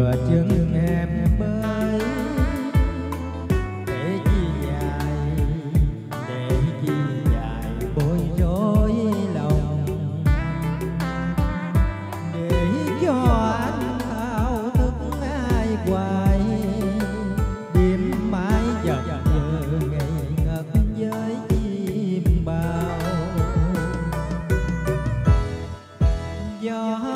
vừa chân em mới để chi dài, để chi dài bối rối lòng. Để cho anh thao thức ai hoài. Đêm mãi dập dờ ngày ngất với chim bao. Gió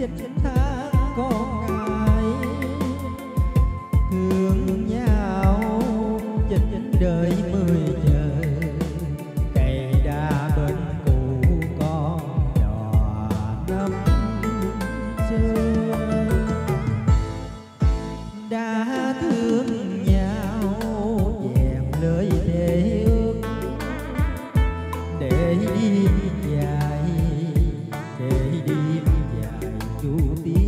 Đẹp. ดู